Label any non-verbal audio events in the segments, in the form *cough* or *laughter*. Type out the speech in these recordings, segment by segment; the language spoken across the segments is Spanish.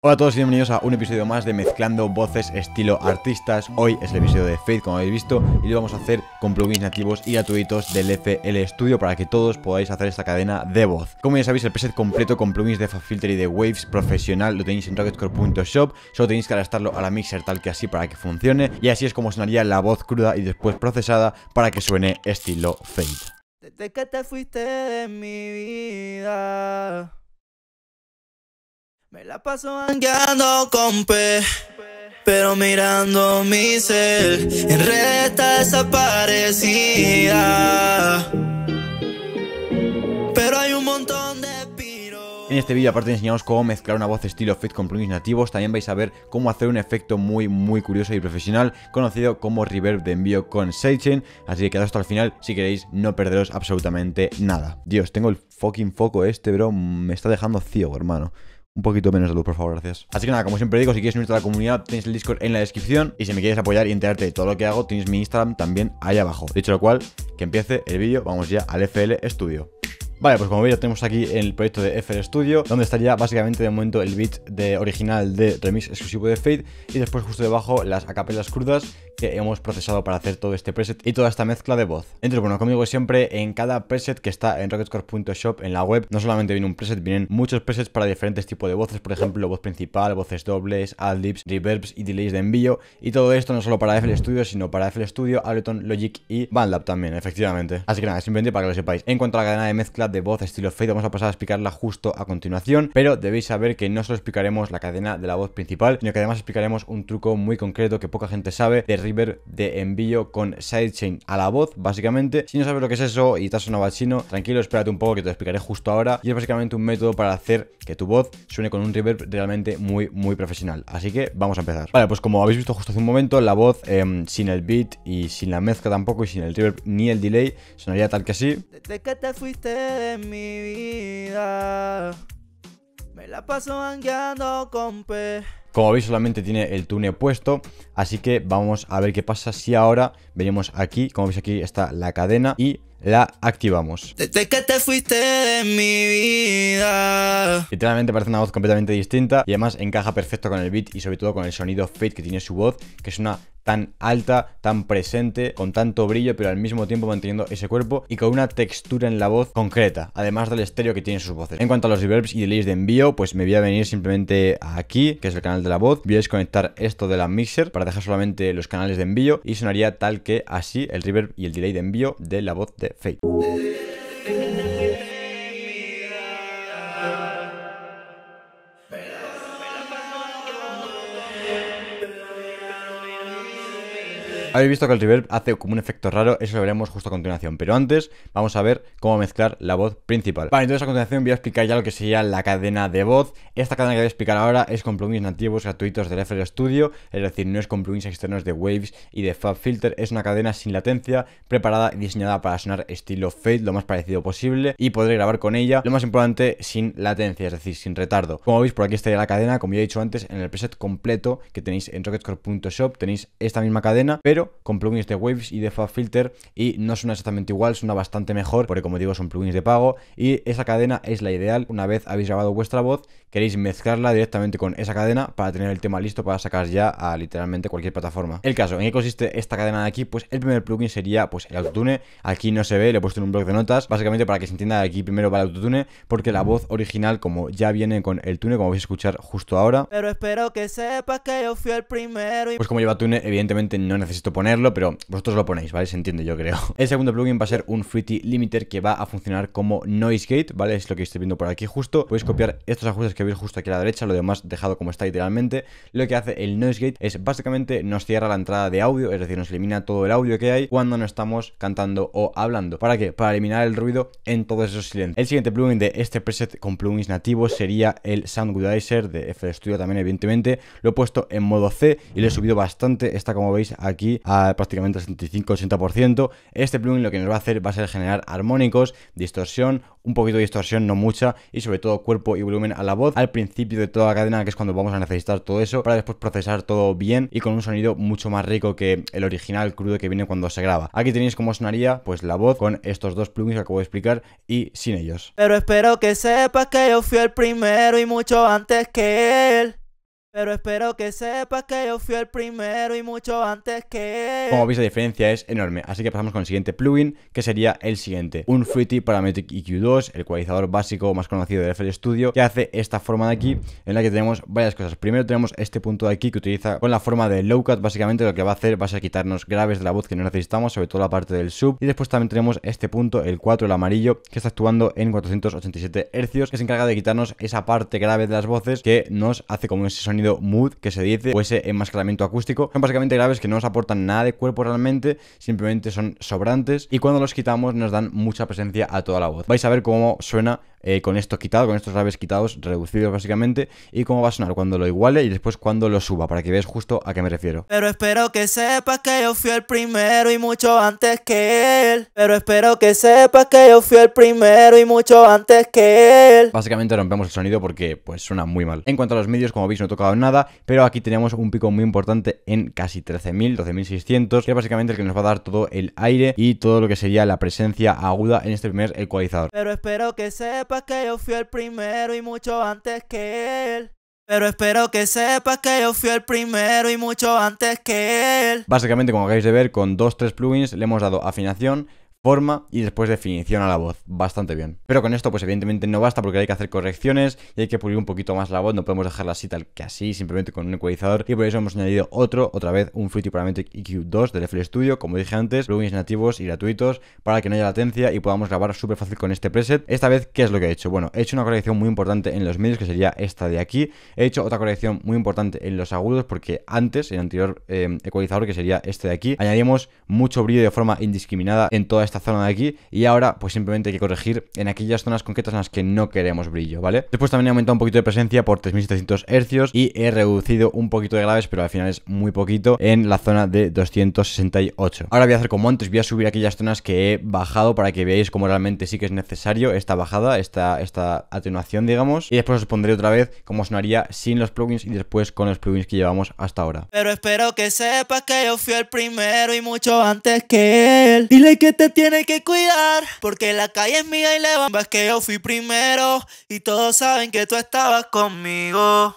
Hola a todos y bienvenidos a un episodio más de Mezclando Voces estilo artistas. Hoy es el episodio de Faith, como habéis visto, y lo vamos a hacer con plugins nativos y gratuitos del FL Studio para que todos podáis hacer esta cadena de voz. Como ya sabéis, el preset completo con plugins de Filter y de Waves profesional lo tenéis en rocketcore.shop. Solo tenéis que adaptarlo a la mixer tal que así para que funcione, y así es como sonaría la voz cruda y después procesada para que suene estilo Faith. Desde que te fuiste de mi vida. Me la paso hangueando con P, pero mirando mi cel. En red está desaparecida. Pero hay un montón de piros. En este vídeo aparte de enseñaros cómo mezclar una voz estilo Faith con plugins nativos, también vais a ver cómo hacer un efecto muy muy curioso y profesional conocido como reverb de envío con Sidechain, así que quedad hasta el final si queréis no perderos absolutamente nada. Dios, tengo el fucking foco este, bro, me está dejando ciego, hermano. Un poquito menos de luz, por favor, gracias. Así que nada, como siempre digo, si quieres unirte a la comunidad, tenéis el Discord en la descripción. Y si me quieres apoyar y enterarte de todo lo que hago, tenéis mi Instagram también ahí abajo. Dicho lo cual, que empiece el vídeo, vamos ya al FL Studio. Vale, pues como veis ya tenemos aquí el proyecto de FL Studio, donde estaría básicamente de momento el beat de original de remix exclusivo de Fade y después justo debajo las acapelas crudas que hemos procesado para hacer todo este preset y toda esta mezcla de voz. Entonces, bueno, como digo siempre, en cada preset que está en rocketcore.shop en la web, no solamente viene un preset, vienen muchos presets para diferentes tipos de voces, por ejemplo, voz principal, voces dobles, adlibs, reverbs y delays de envío. Y todo esto no solo para FL Studio, sino para FL Studio, Ableton, Logic y BandLab también, efectivamente. Así que nada, simplemente para que lo sepáis. En cuanto a la cadena de mezcla de voz estilo fade, vamos a pasar a explicarla justo a continuación, pero debéis saber que no solo explicaremos la cadena de la voz principal, sino que además explicaremos un truco muy concreto que poca gente sabe de reverb de envío con sidechain a la voz, básicamente. Si no sabes lo que es eso y estás sonado chino, tranquilo, espérate un poco que te lo explicaré justo ahora. Y es básicamente un método para hacer que tu voz suene con un reverb realmente muy, muy profesional. Así que vamos a empezar. Vale, pues como habéis visto justo hace un momento, la voz em, sin el beat y sin la mezcla tampoco y sin el reverb ni el delay sonaría tal que así. Que te fuiste de mi vida. Me la paso hangueando con. Como veis solamente tiene el tune puesto, así que vamos a ver qué pasa si ahora venimos aquí, como veis aquí está la cadena y la activamos. Desde que te fuiste de mi vida. Literalmente parece una voz completamente distinta y además encaja perfecto con el beat y sobre todo con el sonido fade que tiene su voz, que es una tan alta, tan presente, con tanto brillo, pero al mismo tiempo manteniendo ese cuerpo y con una textura en la voz concreta, además del estéreo que tiene sus voces. En cuanto a los reverbs y delays de envío, pues me voy a venir simplemente aquí, que es el canal de la voz, voy a desconectar esto de la mixer para dejar solamente los canales de envío y sonaría tal que así el reverb y el delay de envío de la voz de Fade. Habéis visto que el reverb hace como un efecto raro, eso lo veremos justo a continuación. Pero antes, vamos a ver cómo mezclar la voz principal. Vale, entonces a continuación voy a explicar ya lo que sería la cadena de voz. Esta cadena que voy a explicar ahora es con plugins nativos gratuitos del FL Studio, es decir, no es con plugins externos de Waves y de FabFilter, es una cadena sin latencia, preparada y diseñada para sonar estilo Fade, lo más parecido posible, y podré grabar con ella, lo más importante, sin latencia, es decir, sin retardo. Como veis, por aquí estaría la cadena, como ya he dicho antes, en el preset completo que tenéis en rocketcore.shop, tenéis esta misma cadena, pero con plugins de Waves y de FabFilter y no suena exactamente igual, suena bastante mejor porque como digo son plugins de pago y esa cadena es la ideal una vez habéis grabado vuestra voz, queréis mezclarla directamente con esa cadena para tener el tema listo para sacar ya a literalmente cualquier plataforma. El caso, ¿en qué consiste esta cadena de aquí? Pues el primer plugin sería pues el autotune, aquí no se ve, le he puesto en un blog de notas, básicamente para que se entienda aquí primero va el autotune porque la voz original como ya viene con el tune, como vais a escuchar justo ahora. Pero espero que sepas que yo fui el primero y Pues como lleva tune, evidentemente no necesito ponerlo, pero vosotros lo ponéis, ¿vale? Se entiende, yo creo. *laughs* El segundo plugin va a ser un Fruity Limiter que va a funcionar como Noise Gate, ¿vale? Es lo que estoy viendo por aquí justo. Podéis copiar estos ajustes que veis justo aquí a la derecha, lo demás dejado como está literalmente. Lo que hace el Noise Gate es básicamente nos cierra la entrada de audio, es decir, nos elimina todo el audio que hay cuando no estamos cantando o hablando. ¿Para qué? Para eliminar el ruido en todos esos silencios. El siguiente plugin de este preset con plugins nativos sería el Sound Goodizer de FL Studio también, evidentemente. Lo he puesto en modo C y le he subido bastante. Está, como veis, aquí a prácticamente el 75-80%. Este plugin lo que nos va a hacer va a ser generar armónicos, distorsión, un poquito de distorsión, no mucha, y sobre todo cuerpo y volumen a la voz al principio de toda la cadena, que es cuando vamos a necesitar todo eso, para después procesar todo bien y con un sonido mucho más rico que el original crudo que viene cuando se graba. Aquí tenéis cómo sonaría pues la voz con estos dos plugins que acabo de explicar y sin ellos. Pero espero que sepas que yo fui el primero y mucho antes que él. Pero espero que sepas que yo fui el primero y mucho antes que. Como veis la diferencia es enorme, así que pasamos con el siguiente plugin, que sería el siguiente. Un Fruity Parametric EQ2, el ecualizador básico más conocido de FL Studio, que hace esta forma de aquí, en la que tenemos varias cosas. Primero tenemos este punto de aquí que utiliza con la forma de low cut, básicamente lo que va a hacer va a ser quitarnos graves de la voz que no necesitamos, sobre todo la parte del sub. Y después también tenemos este punto, el 4, el amarillo, que está actuando en 487 Hz, que se encarga de quitarnos esa parte grave de las voces que nos hace como ese sonido mood que se dice, o ese enmascaramiento acústico. Son básicamente graves que no nos aportan nada de cuerpo realmente, simplemente son sobrantes y cuando los quitamos nos dan mucha presencia a toda la voz. Vais a ver cómo suena eh, con esto quitado, con estos graves quitados, reducidos básicamente, y cómo va a sonar cuando lo iguale y después cuando lo suba, para que veas justo a qué me refiero. Pero espero que sepas que yo fui el primero y mucho antes que él. Pero espero que sepas que yo fui el primero y mucho antes que él. Básicamente rompemos el sonido porque pues suena muy mal. En cuanto a los medios, como veis no he tocado nada, pero aquí tenemos un pico muy importante en casi 13.000, 12.600, que es básicamente el que nos va a dar todo el aire y todo lo que sería la presencia aguda en este primer ecualizador. Pero espero que sepas que yo fui el primero y mucho antes que él. Pero espero que sepas que yo fui el primero y mucho antes que él. Básicamente, como acabáis de ver, con dos, tres plugins le hemos dado afinación, forma y después definición a la voz. Bastante bien. Pero con esto, pues evidentemente no basta porque hay que hacer correcciones y hay que pulir un poquito más la voz. No podemos dejarla así tal que así, simplemente con un ecualizador. Y por eso hemos añadido otro, otra vez, un Fruity Parametric EQ2 del FL Studio, como dije antes, plugins nativos y gratuitos para que no haya latencia y podamos grabar súper fácil con este preset. Esta vez, ¿qué es lo que he hecho? Bueno, he hecho una corrección muy importante en los medios, que sería esta de aquí. He hecho otra corrección muy importante en los agudos, porque antes, en el anterior eh, ecualizador, que sería este de aquí, añadimos mucho brillo de forma indiscriminada en toda esta zona de aquí y ahora pues simplemente hay que corregir en aquellas zonas concretas en las que no queremos brillo, ¿vale? Después también he aumentado un poquito de presencia por 3700 Hz y he reducido un poquito de graves, pero al final es muy poquito en la zona de 268. Ahora voy a hacer como antes, voy a subir aquellas zonas que he bajado para que veáis cómo realmente sí que es necesario esta bajada, esta, esta atenuación, digamos, y después os pondré otra vez cómo sonaría sin los plugins y después con los plugins que llevamos hasta ahora. Pero espero que sepas que yo fui el primero y mucho antes que él. Dile que te tiene que cuidar, porque la calle es mía y le van. Es que yo fui primero y todos saben que tú estabas conmigo.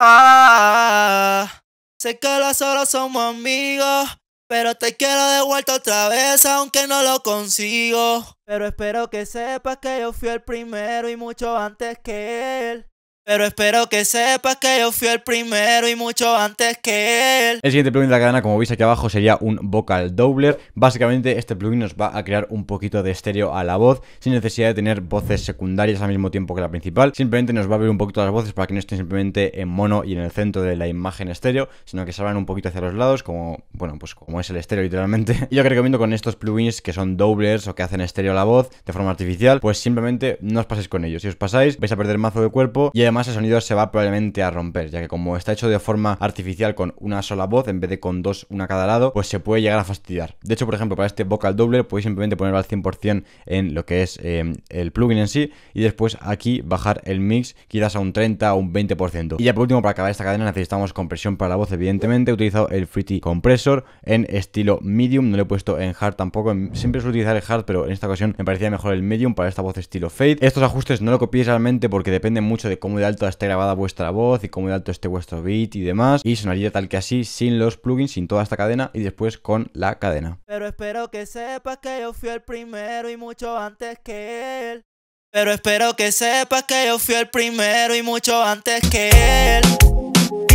Ah, sé que los solo somos amigos, pero te quiero de vuelta otra vez, aunque no lo consigo. Pero espero que sepas que yo fui el primero y mucho antes que él. Pero espero que sepas que yo fui el primero y mucho antes que él. El siguiente plugin de la cadena, como veis aquí abajo, sería un vocal doubler. Básicamente este plugin nos va a crear un poquito de estéreo a la voz, sin necesidad de tener voces secundarias al mismo tiempo que la principal. Simplemente nos va a abrir un poquito las voces para que no estén simplemente en mono y en el centro de la imagen estéreo, sino que salgan un poquito hacia los lados, como, bueno, pues como es el estéreo literalmente. *laughs* Y yo que recomiendo con estos plugins que son doublers o que hacen estéreo a la voz de forma artificial, pues simplemente no os paséis con ellos. Si os pasáis, vais a perder mazo de cuerpo y además el sonido se va probablemente a romper, ya que como está hecho de forma artificial con una sola voz en vez de con dos, una a cada lado, pues se puede llegar a fastidiar. De hecho, por ejemplo, para este vocal doubler podéis simplemente ponerlo al 100% en lo que es eh, el plugin en sí y después aquí bajar el mix quizás a un 30 o un 20%. Y ya por último, para acabar esta cadena necesitamos compresión para la voz, evidentemente. He utilizado el Fruity Compressor en estilo medium, no lo he puesto en hard tampoco. Siempre suelo utilizar el hard, pero en esta ocasión me parecía mejor el medium para esta voz estilo fade. Estos ajustes no lo copiéis realmente porque dependen mucho de cómo de alto esté grabada vuestra voz y cómo de alto esté vuestro beat y demás. Y sonaría tal que así, sin los plugins, sin toda esta cadena y después con la cadena. Pero espero que sepas que yo fui el primero y mucho antes que él. Pero espero que sepas que yo fui el primero y mucho antes que él.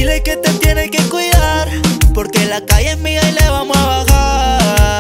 Que te tiene que cuidar, porque la calle es mía y le vamos a bajar.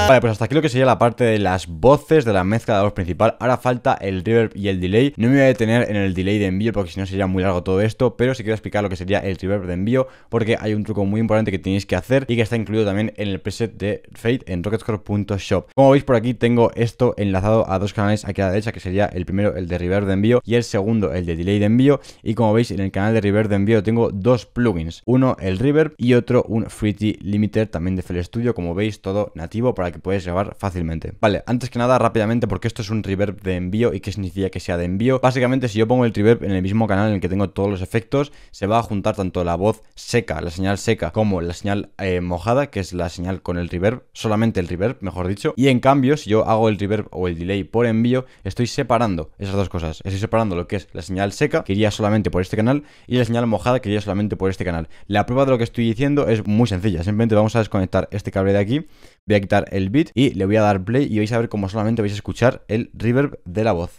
Vale, pues hasta aquí lo que sería la parte de las voces de la mezcla de la voz principal. Ahora falta el reverb y el delay. No me voy a detener en el delay de envío porque si no sería muy largo todo esto, pero sí quiero explicar lo que sería el reverb de envío porque hay un truco muy importante que tenéis que hacer y que está incluido también en el preset de Fade en rocketscore.shop. Como veis por aquí tengo esto enlazado a dos canales aquí a la derecha que sería el primero el de reverb de envío y el segundo el de delay de envío y como veis en el canal de reverb de envío tengo dos plugins, uno el reverb y otro un Fruity Limiter también de FL Studio, como veis todo nativo para que puedes grabar fácilmente. Vale, antes que nada, rápidamente, porque esto es un reverb de envío y qué significa que sea de envío. Básicamente, si yo pongo el reverb en el mismo canal en el que tengo todos los efectos, se va a juntar tanto la voz seca, la señal seca, como la señal eh, mojada, que es la señal con el reverb, solamente el reverb, mejor dicho. Y en cambio, si yo hago el reverb o el delay por envío, estoy separando esas dos cosas. Estoy separando lo que es la señal seca, que iría solamente por este canal, y la señal mojada, que iría solamente por este canal. La prueba de lo que estoy diciendo es muy sencilla. Simplemente vamos a desconectar este cable de aquí, voy a quitar el bit y le voy a dar play y vais a ver cómo solamente vais a escuchar el reverb de la voz.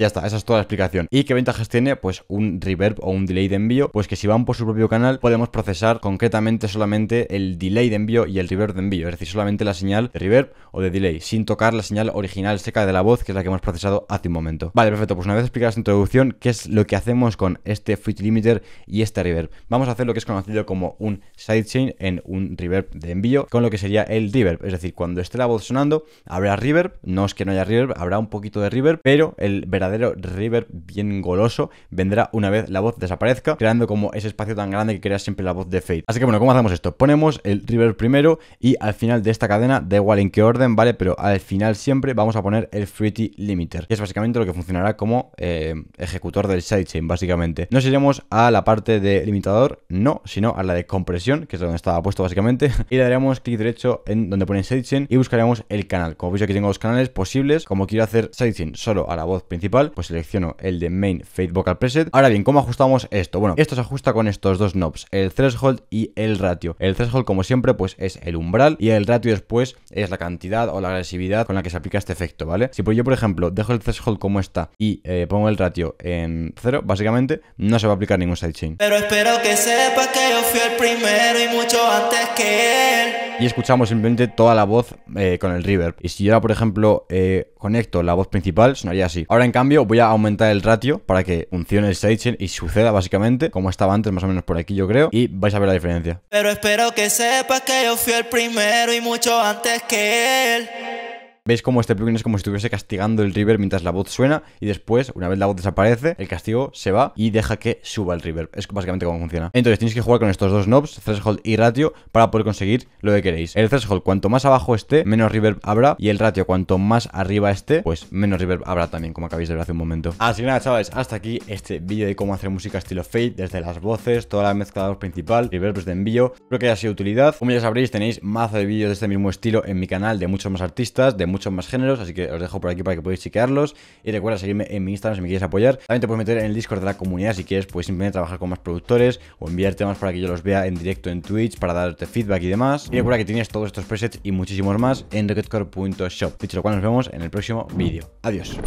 Ya está, esa es toda la explicación. ¿Y qué ventajas tiene? Pues un reverb o un delay de envío. Pues que si van por su propio canal, podemos procesar concretamente solamente el delay de envío y el reverb de envío. Es decir, solamente la señal de reverb o de delay, sin tocar la señal original seca de la voz, que es la que hemos procesado hace un momento. Vale, perfecto. Pues una vez explicada esta introducción, ¿qué es lo que hacemos con este Fit Limiter y este reverb? Vamos a hacer lo que es conocido como un sidechain en un reverb de envío, con lo que sería el reverb. Es decir, cuando esté la voz sonando, habrá reverb. No es que no haya reverb, habrá un poquito de reverb, pero el verdadero reverb bien goloso vendrá una vez la voz desaparezca, creando como ese espacio tan grande que crea siempre la voz de Fade. Así que bueno, ¿cómo hacemos esto? Ponemos el reverb primero y al final de esta cadena, da igual en qué orden, ¿vale? Pero al final siempre vamos a poner el Fruity Limiter, que es básicamente lo que funcionará como eh, ejecutor del sidechain, básicamente. No iremos a la parte de limitador, no, sino a la de compresión, que es donde estaba puesto básicamente, *laughs* y le daremos clic derecho en donde pone sidechain y buscaremos el canal. Como veis aquí tengo los canales posibles, como quiero hacer sidechain solo a la voz principal, pues selecciono el de Main Fade Vocal Preset. Ahora bien, ¿cómo ajustamos esto? Bueno, esto se ajusta con estos dos knobs, el threshold y el ratio. El threshold, como siempre, pues es el umbral y el ratio después es la cantidad o la agresividad con la que se aplica este efecto, ¿vale? Si yo, por ejemplo, dejo el threshold como está y eh, pongo el ratio en cero, básicamente no se va a aplicar ningún sidechain. Pero espero que sepas que yo fui el primero y mucho antes que él y escuchamos simplemente toda la voz eh, con el reverb. Y si yo ahora, por ejemplo, eh, conecto la voz principal, sonaría así. Ahora, en cambio, voy a aumentar el ratio para que funcione el sidechain y suceda básicamente como estaba antes, más o menos por aquí, yo creo. Y vais a ver la diferencia. Pero espero que sepas que yo fui el primero y mucho antes que él. ¿Veis cómo este plugin es como si estuviese castigando el reverb mientras la voz suena y después, una vez la voz desaparece, el castigo se va y deja que suba el reverb. Es básicamente cómo funciona. Entonces tenéis que jugar con estos dos knobs, threshold y ratio, para poder conseguir lo que queréis. El threshold cuanto más abajo esté, menos reverb habrá y el ratio cuanto más arriba esté, pues menos reverb habrá también, como acabáis de ver hace un momento. Así que nada, chavales, hasta aquí este vídeo de cómo hacer música estilo fade, desde las voces, toda la mezcla principal, reverbs de envío. Espero que haya sido de utilidad. Como ya sabréis, tenéis mazo de vídeos de este mismo estilo en mi canal de muchos más artistas, de muchos más géneros, así que os dejo por aquí para que podáis chequearlos. Y recuerda seguirme en mi Instagram si me quieres apoyar. También te puedes meter en el Discord de la comunidad si quieres, pues simplemente trabajar con más productores o enviar temas para que yo los vea en directo en Twitch para darte feedback y demás. Y recuerda que tienes todos estos presets y muchísimos más en rocketcore.shop. Dicho lo cual, nos vemos en el próximo vídeo. Adiós.